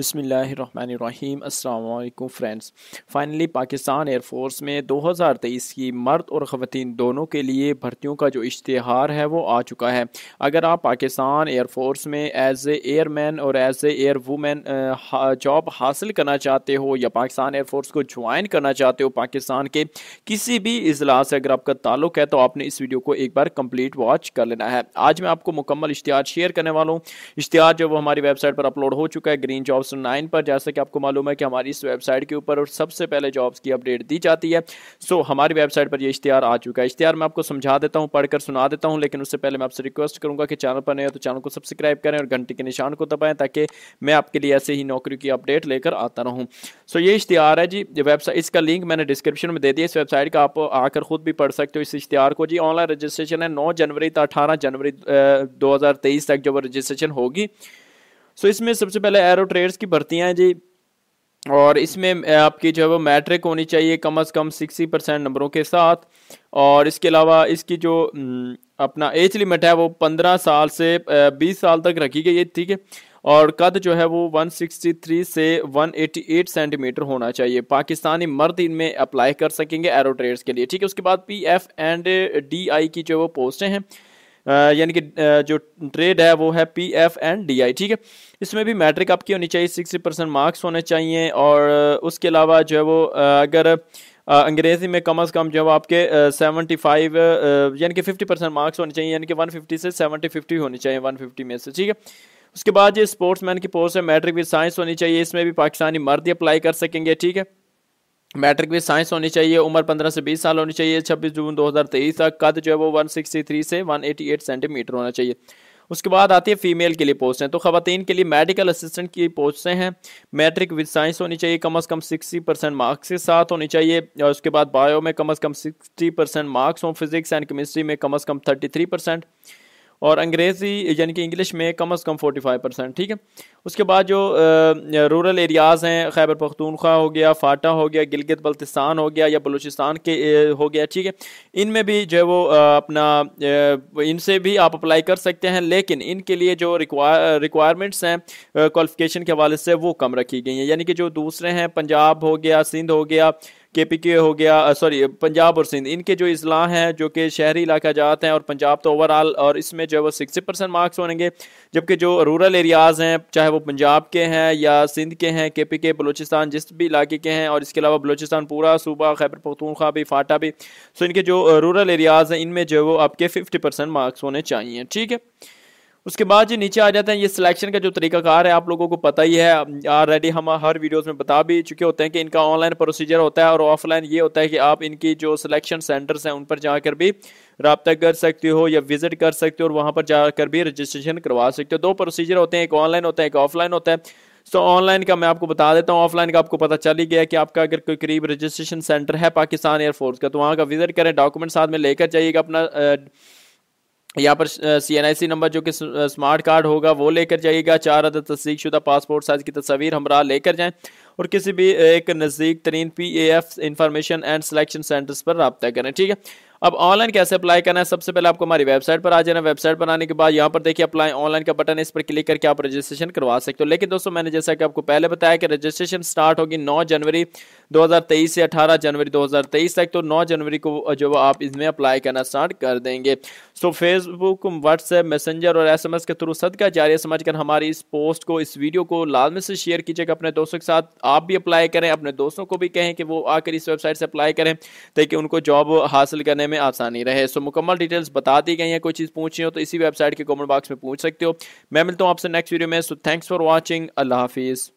बसमीम् अल्लाम friends. Finally Pakistan air force में 2023 की मर्द और ख़वान दोनों के लिए भर्तियों का जो इश्तहार है, वो आ चुका है। अगर आप पाकिस्तान एयरफोर्स में एज ए एयरमैन और as a air women job हासिल करना चाहते हो या पाकिस्तान एयरफोर्स को ज्वाइन करना चाहते हो पाकिस्तान के किसी भी अजला से अगर आपका ताल्लुक है तो आपने इस वीडियो को एक बार कंप्लीट वॉच कर लेना है। आज मैं आपको मुकम्मल इश्तहार शेयर करने वाला हूँ। इश्तहार जो हमारी वेबसाइट पर अपलोड हो चुका है। ग्रीन जॉब्स 9 पर जैसा कि आपको मालूम है कि हमारी इस वेबसाइट के ऊपर और सबसे पहले जॉब्स की अपडेट दी जाती है। सो so, हमारी वेबसाइट पर ये इश्तिहार आ चुका है। इश्तिहार मैं आपको समझा देता हूँ पढ़कर सुना देता हूँ लेकिन उससे पहले मैं आपसे रिक्वेस्ट करूँगा कि चैनल पर नहीं हो तो चैनल को सब्सक्राइब करें और घंटे के निशान को दबाएँ ताकि मैं आपके लिए ऐसे ही नौकरी की अपडेट लेकर आता रहूँ। सो ये इश्तिहार है जी। वेबसाइट इसका लिंक मैंने डिस्क्रिप्शन में दे दिया। इस वेबसाइट का आप आकर खुद भी पढ़ सकते हो इस इश्तिहार को। जी ऑनलाइन रजिस्ट्रेशन है। नौ जनवरी तक अठारह जनवरी दो हज़ार तेईस तक जब रजिस्ट्रेशन होगी सो इसमें सबसे पहले एरो ट्रेड्स की भर्तियाँ हैं जी। और इसमें आपकी जो है वो मैट्रिक होनी चाहिए कम अज़ कम सिक्सटी परसेंट नंबरों के साथ। और इसके अलावा इसकी जो अपना एज लिमिट है वो पंद्रह साल से बीस साल तक रखी गई है, ठीक है? और कद जो है वो 163 से 188 सेंटीमीटर होना चाहिए। पाकिस्तानी मर्द इनमें अप्लाई कर सकेंगे एरो ट्रेड्स के लिए, ठीक है? उसके बाद P F and D I की जो वो पोस्टें हैं। यानी कि जो ट्रेड है वो है P F and D I ठीक है? इसमें भी मैट्रिक आपकी होनी चाहिए सिक्सटी परसेंट मार्क्स होने चाहिए और उसके अलावा जो है वो अगर अंग्रेज़ी में कम अज़ कम जो है आपके सेवेंटी फाइव यानी कि फिफ्टी परसेंट मार्क्स होने चाहिए, यानी कि वन फिफ्टी से सेवेंटी फिफ्टी होनी चाहिए वन फिफ्टी में से, ठीक है? उसके बाद ये स्पोर्ट्स मैन की पोस्ट है मैट्रिक विद साइंस होनी चाहिए, इसमें भी पाकिस्तानी मर्द अप्लाई कर सकेंगे, ठीक है? मैट्रिक भी साइंस होनी चाहिए, उम्र 15 से 20 साल होनी चाहिए 26 जून 2023 तक कद जो है वो 163 से 188 सेंटीमीटर होना चाहिए। उसके बाद आती है फीमेल के लिए पोस्ट तो खातन के लिए मेडिकल असिस्टेंट की पोस्टें हैं। मैट्रिक विद साइंस होनी चाहिए, कम अज़ कम 60 परसेंट मार्क्स के साथ होनी चाहिए, और उसके बाद बायो में कम अज़ कम 60 परसेंट मार्क्स हों, फिजिक्स एंड केमिस्ट्री में कम अज़ कम 33 परसेंट। और अंग्रेज़ी यानी कि इंग्लिश में कम अज़ कम फोर्टी फाइव परसेंट ठीक है? उसके बाद जो रूरल एरियाज़ हैं, खैबर पख्तूनख्वा हो गया, फाटा हो गया, गिलगित बल्तिस्तान हो गया या बलूचिस्तान के हो गया, ठीक है? इनमें भी जो है वो अपना इनसे भी आप अप्लाई कर सकते हैं, लेकिन इनके लिए जो रिक्वायरमेंट्स हैं क्वालिफिकेशन के हवाले से वो कम रखी गई हैं। यानी कि जो दूसरे हैं, पंजाब हो गया, सिंध हो गया के पी के हो गया सॉरी पंजाब और सिंध। इनके जो अजला हैं, जो कि शहरी इलाका जाते हैं और पंजाब तो ओवरऑल और इसमें जो है वो सिक्सटी परसेंट मार्क्स होंगे, जबकि जो रूरल एरियाज़ हैं, चाहे वो पंजाब के हैं या सिंध के हैं के पी के बलोचिस्तान, जिस भी इलाके के हैं, और इसके अलावा बलोचिस्तान, पूरा, सूबा, खैबर, पख्तूनख्वा भी, फाटा भी। सो इनके जो रूरल एरियाज़ हैं, इनमें जो है वो आपके फिफ्टी परसेंट मार्क्स होने चाहिए, ठीक है? उसके बाद जो नीचे आ जाते हैं ये सिलेक्शन का जो तरीकाकार है आप लोगों को पता ही है ऑलरेडी हम हर वीडियोस में बता भी चुके होते हैं कि इनका ऑनलाइन प्रोसीजर होता है और ऑफलाइन ये होता है कि आप इनकी जो सिलेक्शन सेंटर्स हैं उन पर जाकर भी रबता कर सकते हो या विज़िट कर सकते हो और वहाँ पर जाकर भी रजिस्ट्रेशन करवा सकते हो। दो प्रोसीजर होते हैं एक ऑनलाइन होता है एक ऑफलाइन होता है। So, ऑनलाइन का मैं आपको बता देता हूँ ऑफलाइन का आपको पता चल ही गया कि आपका अगर कोई करीब रजिस्ट्रेशन सेंटर है पाकिस्तान एयरफोर्स का तो वहाँ का विज़िट करें डॉक्यूमेंट साथ में लेकर जाइएगा अपना यहाँ पर सी एन आई सी नंबर जो कि स्मार्ट कार्ड होगा, वो लेकर जाइएगा। चार अदद तस्दीक शुदा पासपोर्ट साइज़ की तस्वीर हमरा लेकर जाएँ। और किसी भी एक नज़दीक तरीन P A F information and selection centres पर रबता करें, ठीक है? अब ऑनलाइन कैसे अप्लाई करना है? सबसे पहले आपको हमारी वेबसाइट पर आ जाना वेबसाइट पर आने के बाद यहाँ पर देखिए अप्लाई ऑनलाइन का बटन है। इस पर क्लिक करके आप रजिस्ट्रेशन करवा सकते हो। लेकिन दोस्तों, मैंने जैसा कि आपको पहले बताया कि रजिस्ट्रेशन स्टार्ट होगी 9 जनवरी 2023 से 18 जनवरी 2023 तक तो 9 जनवरी को जो आप इसमें अप्लाई करना स्टार्ट कर देंगे। सो फेसबुक व्हाट्सएप मैसेंजर और एस के थ्रू सदका जारी समझ हमारी इस पोस्ट को, इस वीडियो को लाजमी से शेयर कीजिएगा अपने दोस्तों के साथ। आप भी अप्लाई करें, अपने दोस्तों को भी कहें कि वो आकर इस वेबसाइट से अप्लाई करें, ताकि उनको जॉब हासिल करने में आसानी रहे। सो मुकम्मल डिटेल्स बता दी गई हैं, कोई चीज़ पूछनी हो तो इसी वेबसाइट के कॉमेंट बॉक्स में पूछ सकते हो। मैं मिलता हूँ आपसे नेक्स्ट वीडियो में। सो थैंक्स फॉर वॉचिंग अल्लाह हाफिज़।